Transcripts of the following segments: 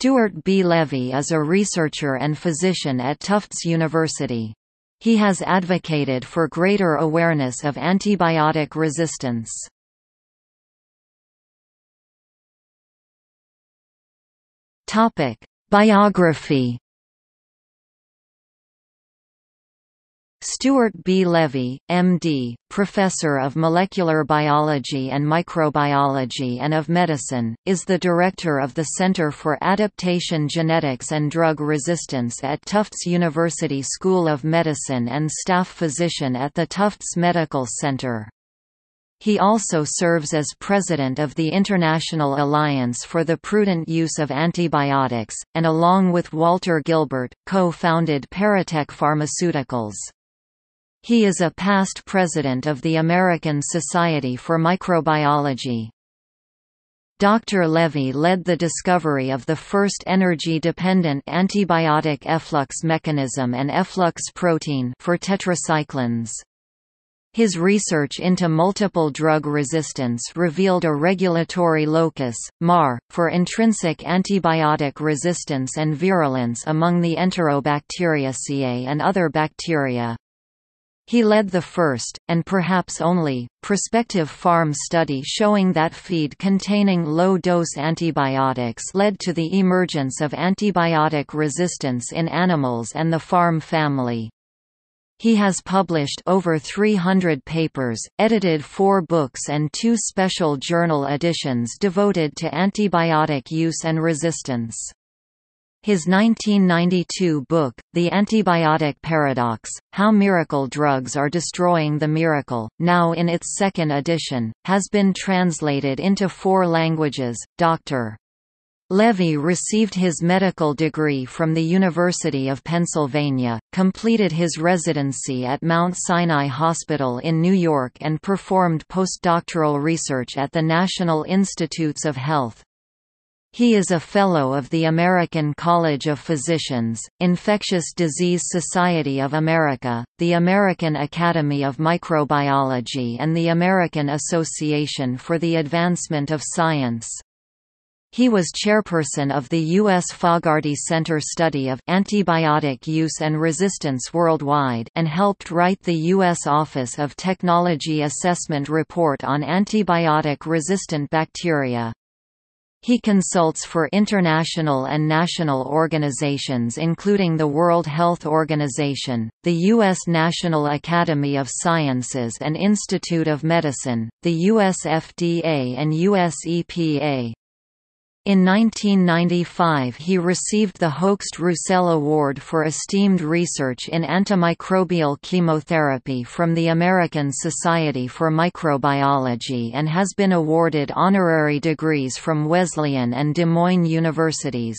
Stuart B. Levy is a researcher and physician at Tufts University. He has advocated for greater awareness of antibiotic resistance. Biography Stuart B. Levy, M.D., Professor of Molecular Biology and Microbiology and of Medicine, is the director of the Center for Adaptation Genetics and Drug Resistance at Tufts University School of Medicine and staff physician at the Tufts Medical Center. He also serves as president of the International Alliance for the Prudent Use of Antibiotics, and along with Walter Gilbert, co-founded Paratek Pharmaceuticals. He is a past president of the American Society for Microbiology. Dr. Levy led the discovery of the first energy-dependent antibiotic efflux mechanism and efflux protein for tetracyclines. His research into multiple drug resistance revealed a regulatory locus, MAR, for intrinsic antibiotic resistance and virulence among the Enterobacteriaceae and other bacteria. He led the first, and perhaps only, prospective farm study showing that feed containing low-dose antibiotics led to the emergence of antibiotic resistance in animals and the farm family. He has published over 300 papers, edited four books and two special journal editions devoted to antibiotic use and resistance. His 1992 book, The Antibiotic Paradox, How Miracle Drugs Are Destroying the Miracle, now in its second edition, has been translated into four languages. Dr. Levy received his medical degree from the University of Pennsylvania, completed his residency at Mount Sinai Hospital in New York and performed postdoctoral research at the National Institutes of Health. He is a Fellow of the American College of Physicians, Infectious Disease Society of America, the American Academy of Microbiology and the American Association for the Advancement of Science. He was chairperson of the U.S. Fogarty Center study of antibiotic use and resistance worldwide and helped write the U.S. Office of Technology Assessment report on antibiotic-resistant bacteria. He consults for international and national organizations including the World Health Organization, the U.S. National Academy of Sciences and Institute of Medicine, the US FDA and US EPA. In 1995 he received the Hoechst-Roussel Award for Esteemed Research in Antimicrobial Chemotherapy from the American Society for Microbiology and has been awarded honorary degrees from Wesleyan and Des Moines universities.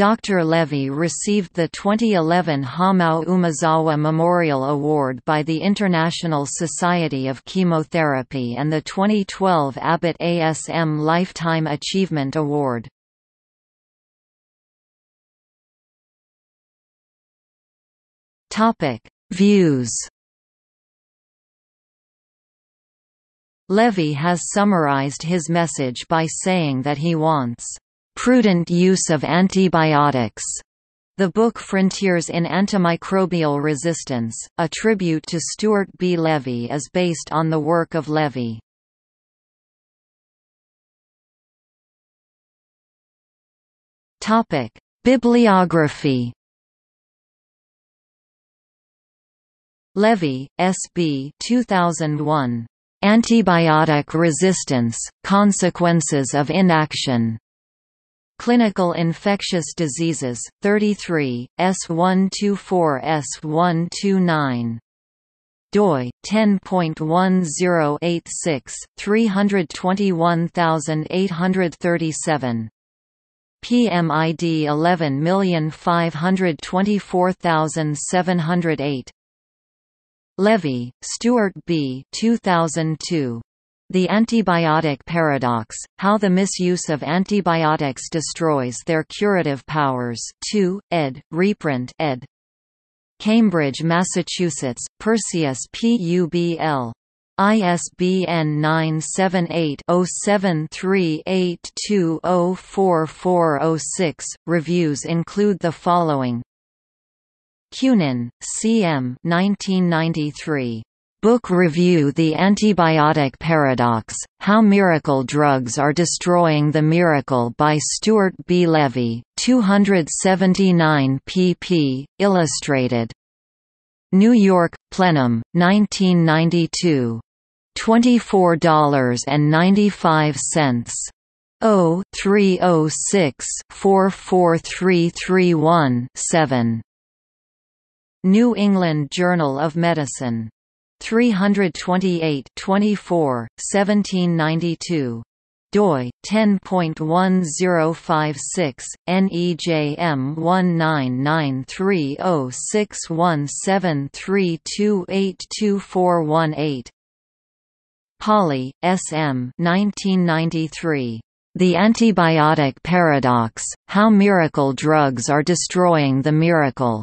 Dr. Levy received the 2011 Hamao Umezawa Memorial Award by the International Society of Chemotherapy and the 2012 Abbott ASM Lifetime Achievement Award. Views Levy has summarized his message by saying that he wants Prudent Use of Antibiotics. The book Frontiers in Antimicrobial Resistance, a tribute to Stuart B. Levy is based on the work of Levy. Bibliography Levy, S. B. 2001. Antibiotic Resistance, Consequences of Inaction. Clinical Infectious Diseases, 33, S124-S129 doi 10.1086 321837 PMID 11524708 Levy, Stuart B. 2002. The Antibiotic Paradox, How the Misuse of Antibiotics Destroys Their Curative Powers 2, ed., reprint ed. Cambridge, Massachusetts, Perseus Publ. ISBN 978-0738204406. Reviews include the following Kunin, C.M. 1993. Book Review The Antibiotic Paradox, How Miracle Drugs Are Destroying the Miracle by Stuart B. Levy, 279 pp. Illustrated. New York, Plenum, 1992. $24.95. 0306 44331 7. New England Journal of Medicine. 328 24, 1792 doi 10.1056 NEJM 199306173282482418 Polly, S. M. 1993. The Antibiotic Paradox, How Miracle Drugs Are Destroying the Miracle.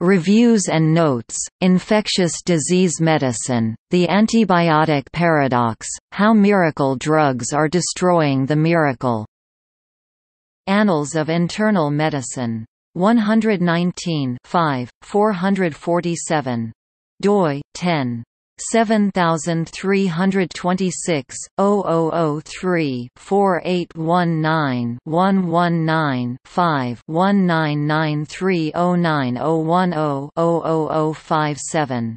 Reviews and Notes, Infectious Disease Medicine, The Antibiotic Paradox, How Miracle Drugs Are Destroying the Miracle. Annals of Internal Medicine. 119 5, 447. doi, 10. 7326 0003 4819 119 5 1993090010 0057